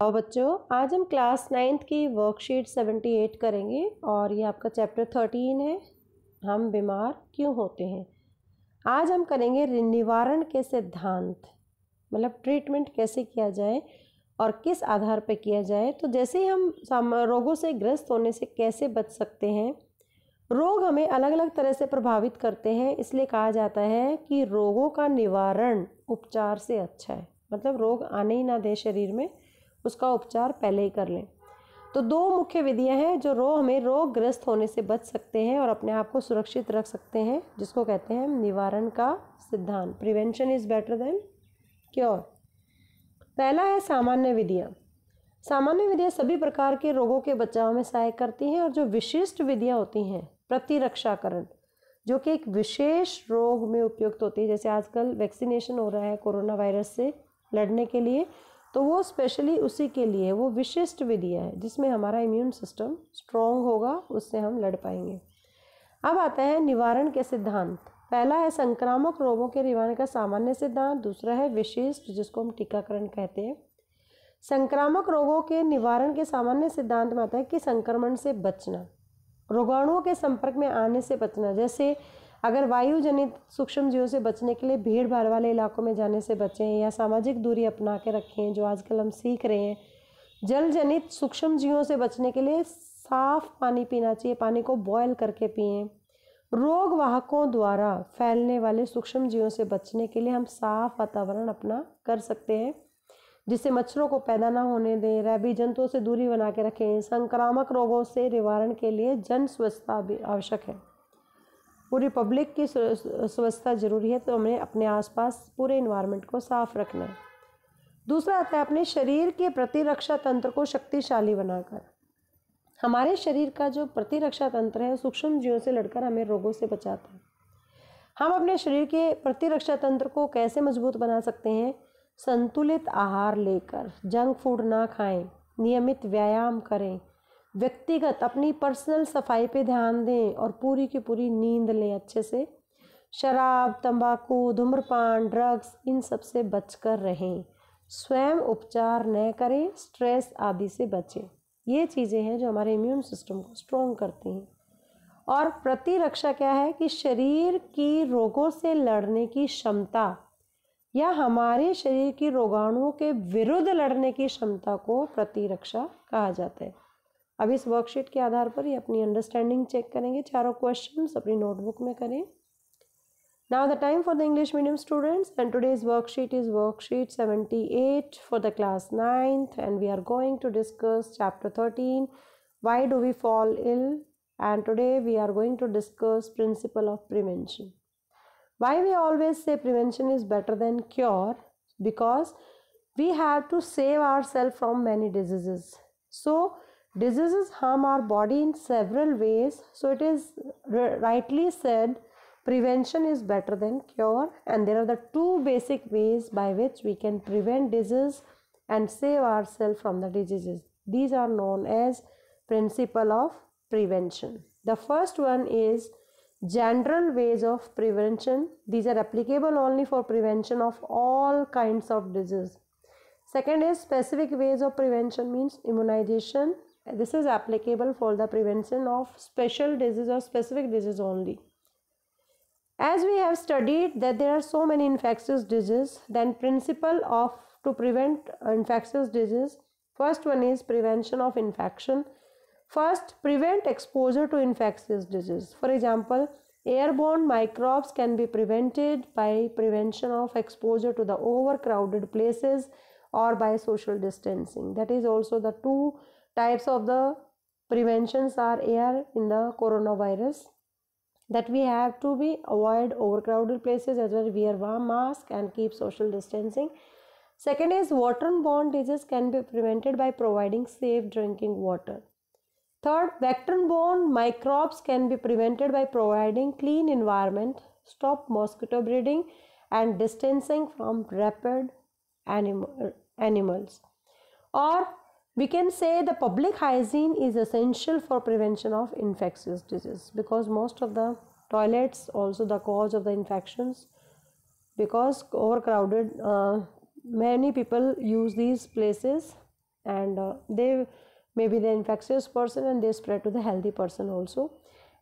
आओ बच्चों, आज हम क्लास नाइन्थ की वर्कशीट सेवेंटी एट करेंगे और ये आपका चैप्टर थर्टीन है। हम बीमार क्यों होते हैं? आज हम करेंगे निवारण के सिद्धांत मतलब ट्रीटमेंट कैसे किया जाए और किस आधार पर किया जाए। तो जैसे हम रोगों से ग्रस्त होने से कैसे बच सकते हैं, रोग हमें अलग अलग तरह से प्रभावित करते हैं। इसलिए कहा जाता है कि रोगों का निवारण उपचार से अच्छा है। मतलब रोग आने ही ना दे शरीर में। उसका उपचार पहले ही कर लें। तो दो मुख्य विधियाँ हैं जो रो हमें रोगग्रस्त होने से बच सकते हैं और अपने आप को सुरक्षित रख सकते हैं, जिसको कहते हैं निवारण का सिद्धांत। Prevention is better than cure पहला है सामान्य विधियाँ। सामान्य विधियाँ सभी प्रकार के रोगों के बचाव में सहायक करती हैं और जो विशिष्ट विधियाँ होती हैं, प्रतिरक्षाकरण, जो कि एक विशेष रोग में उपयुक्त होती है। जैसे आजकल वैक्सीनेशन हो रहा है कोरोना वायरस से लड़ने के लिए तो वो स्पेशली उसी के लिए, वो विशिष्ट विधियाँ है, जिसमें हमारा इम्यून सिस्टम स्ट्रॉन्ग होगा, उससे हम लड़ पाएँगे। अब आता है निवारण के सिद्धांत। पहला है संक्रामक रोगों के निवारण का सामान्य सिद्धांत, दूसरा है विशिष्ट, जिसको हम टीकाकरण कहते हैं। संक्रामक रोगों के निवारण के सामान्य सिद्धांत में आता है कि संक्रमण से बचना, रोगाणुओं के संपर्क में आने से बचना, जैसे अगर वायु जनित सूक्ष्म जीवों से बचने के लिए भीड़ भाड़ वाले इलाकों में जाने से बचें या सामाजिक दूरी अपना के रखें, जो आजकल हम सीख रहे हैं जल जनित सूक्ष्म जीवों से बचने के लिए साफ़ पानी पीना चाहिए, पानी को बॉयल करके पिए। रोग वाहकों द्वारा फैलने वाले सूक्ष्म जीवों से बचने के लिए हम साफ़ वातावरण अपना कर सकते हैं, जिससे मच्छरों को पैदा ना होने दें, रैबी जंतुओं से दूरी बना के रखें, संक्रामक रोगों से निवारण के लिए जन स्वच्छता आवश्यक है। पूरी पब्लिक की स्वच्छता ज़रूरी है तो हमें अपने आसपास पूरे इन्वायरमेंट को साफ़ रखना है। दूसरा आता है अपने शरीर के प्रतिरक्षा तंत्र को शक्तिशाली बनाकर। हमारे शरीर का जो प्रतिरक्षा तंत्र है, सूक्ष्म जीवों से लड़कर हमें रोगों से बचाता है। हम अपने शरीर के प्रतिरक्षा तंत्र को कैसे मज़बूत बना सकते हैं? संतुलित आहार लेकर, जंक फ़ूड ना खाएँ, नियमित व्यायाम करें व्यक्तिगत अपनी पर्सनल सफ़ाई पे ध्यान दें और पूरी की पूरी नींद लें अच्छे से। शराब, तंबाकू, धूम्रपान ड्रग्स इन सबसे बचकर रहें। स्वयं उपचार न करें स्ट्रेस आदि से बचें। ये चीज़ें हैं जो हमारे इम्यून सिस्टम को स्ट्रॉन्ग करती हैं। और प्रतिरक्षा क्या है कि शरीर की रोगों से लड़ने की क्षमता या हमारे शरीर की रोगाणुओं के विरुद्ध लड़ने की क्षमता को प्रतिरक्षा कहा जाता है। अब इस वर्कशीट के आधार पर ही अपनी अंडरस्टैंडिंग चेक करेंगे। चारों क्वेश्चन अपनी नोटबुक में करें। Now the time for the English medium students and today's worksheet is worksheet seventy eight for the class ninth and we are going to discuss chapter thirteen why do we fall ill and today we are going to discuss principle of prevention why we always say prevention is better than cure because we have to save our self from many diseases so Diseases harm our body in several ways, so it is rightly said prevention is better than cure, and there are the two basic ways by which we can prevent disease and save ourselves from the diseases. These are known as principle of prevention. The first one is general ways of prevention. These are applicable only for prevention of all kinds of disease. Second is specific ways of prevention means immunization, this is applicable for the prevention of special disease or specific disease only. As we have studied that there are so many infectious diseases, then principle of to prevent infectious disease, first one is prevention of infection. First, prevent exposure to infectious disease. For example, airborne microbes can be prevented by prevention of exposure to the overcrowded places or by social distancing. That is also the two types of the preventions are here in the coronavirus that we have to be avoid overcrowded places as well. Wear warm mask and keep social distancing. Second is waterborne disease can be prevented by providing safe drinking water. Third vector-borne microbes can be prevented by providing clean environment stop mosquito breeding and distancing from rapid animal, animals. Or we can say the public hygiene is essential for prevention of infectious disease because most of the toilets also the cause of the infections because overcrowded uh, many people use these places and uh, they may be the infectious person and they spread to the healthy person also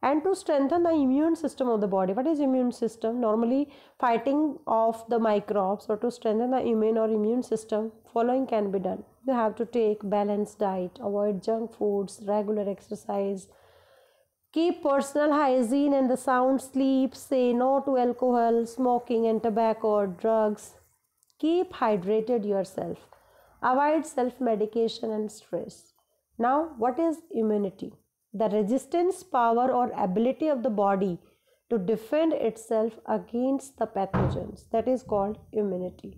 and to strengthen the immune system of the body. What is immune system? Normally fighting off the microbes or to strengthen the immune or immune system following can be done. You have to take balanced diet avoid junk foods regular exercise keep personal hygiene and the sound sleep say no to alcohol smoking and tobacco or drugs. Keep hydrated yourself. Avoid self medication and stress. Now what is immunity the resistance power or ability of the body to defend itself against the pathogens. That is called immunity.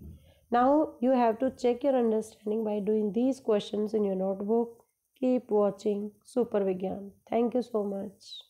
Now you have to check your understanding by doing these questions in your notebook. Keep watching super vigyan thank you so much